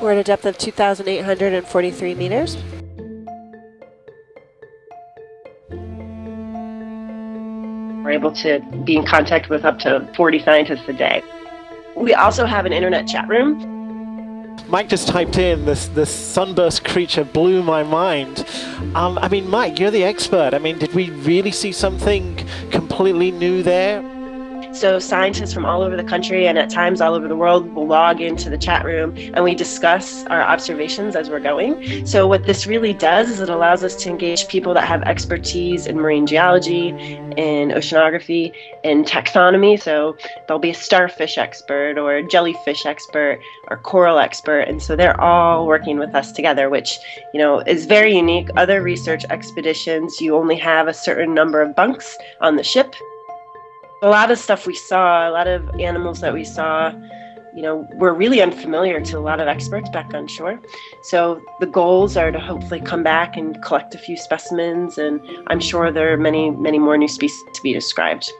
We're at a depth of 2,843 meters. We're able to be in contact with up to 40 scientists a day. We also have an internet chat room. Mike just typed in this this sunburst creature blew my mind. Um, I mean, Mike, you're the expert. I mean, did we really see something completely new there? So scientists from all over the country and at times all over the world will log into the chat room and we discuss our observations as we're going. So what this really does is it allows us to engage people that have expertise in marine geology, in oceanography, in taxonomy. So there'll be a starfish expert or a jellyfish expert or coral expert. And so they're all working with us together, which, you know, is very unique. Other research expeditions, you only have a certain number of bunks on the ship a lot of stuff we saw, a lot of animals that we saw, you know, were really unfamiliar to a lot of experts back on shore. So the goals are to hopefully come back and collect a few specimens, and I'm sure there are many, many more new species to be described.